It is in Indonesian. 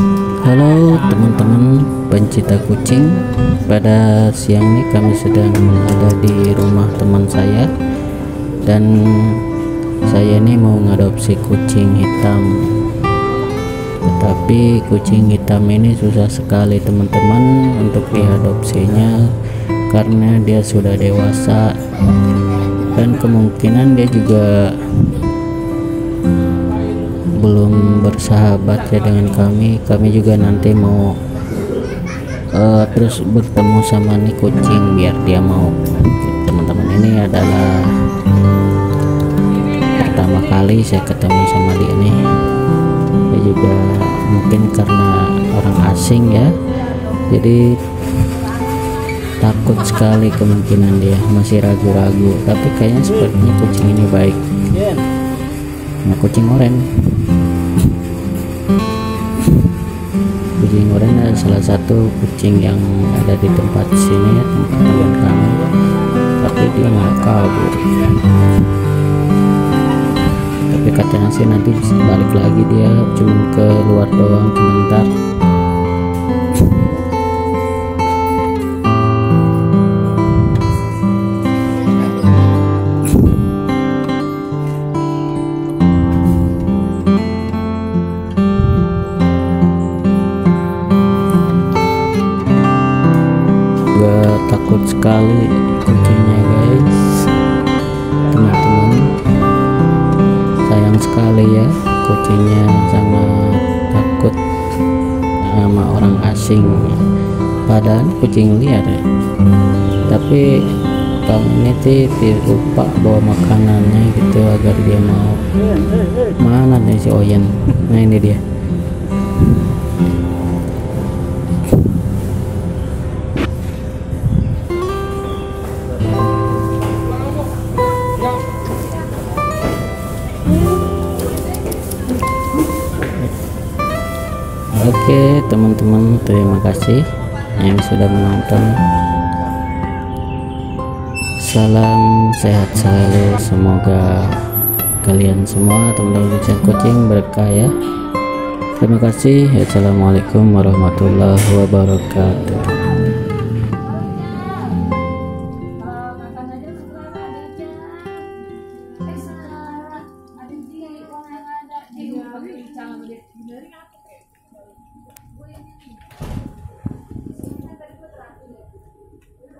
Halo teman-teman pencinta kucing. Pada siang ini kami sedang ada di rumah teman saya. Dan saya ini mau ngadopsi kucing hitam. Tetapi kucing hitam ini susah sekali teman-teman Untuk diadopsinya Karena dia sudah dewasa. Dan kemungkinan dia juga belum bersahabat ya dengan kami kami juga nanti mau uh, terus bertemu sama nih kucing biar dia mau. Teman-teman ini adalah pertama kali saya ketemu sama dia nih dia juga mungkin karena orang asing ya jadi takut sekali kemungkinan dia masih ragu-ragu. Tapi kayaknya sepertinya kucing ini baik. Nah kucing oranye kucing oranye adalah salah satu kucing yang ada di tempat sini ya tempat teman kami tapi dia nggak kabur tapi katanya sih nanti balik lagi dia cuma ke luar doang sebentar takut sekali kucingnya guys. Teman-teman sayang sekali ya kucingnya sangat takut sama orang asing. Padahal kucing liar ya. Tapi kamu ini sih lupa bawa makanannya gitu agar dia mau. Mana nih si Oyen? Nah ini dia Oke teman-teman terima kasih yang sudah menonton. Salam sehat selalu. Semoga kalian semua teman-teman kucing berkah ya. Terima kasih. Assalamualaikum warahmatullahi wabarakatuh. Oh